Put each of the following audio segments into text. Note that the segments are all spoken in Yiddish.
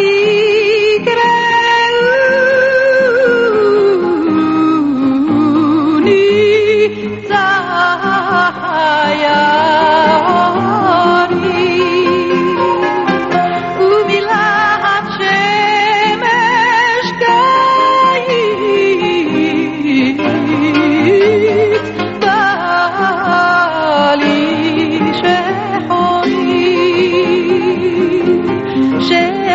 i treu ni zaya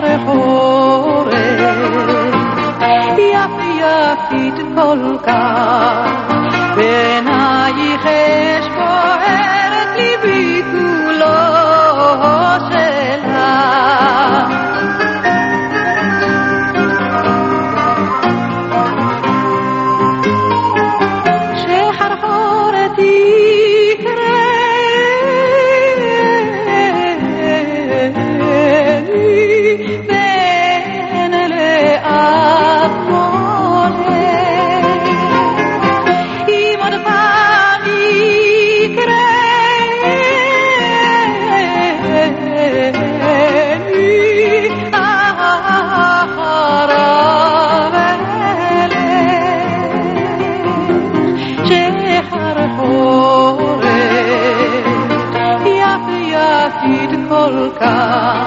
i parehore. Ja fia fit polkaa. alcanzar.